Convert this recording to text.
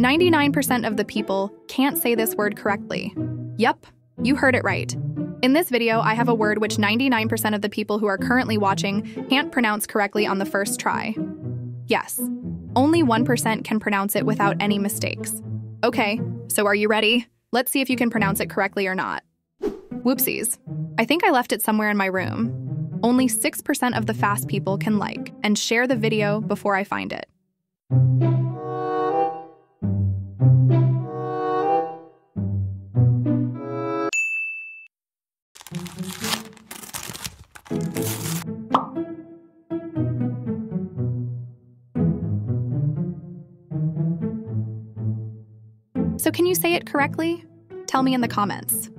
99% of the people can't say this word correctly. Yep, you heard it right. In this video, I have a word which 99% of the people who are currently watching can't pronounce correctly on the first try. Yes, only 1% can pronounce it without any mistakes. Okay, so are you ready? Let's see if you can pronounce it correctly or not. Whoopsies. I think I left it somewhere in my room. Only 6% of the fast people can like and share the video before I find it. So, can you say it correctly? Tell me in the comments.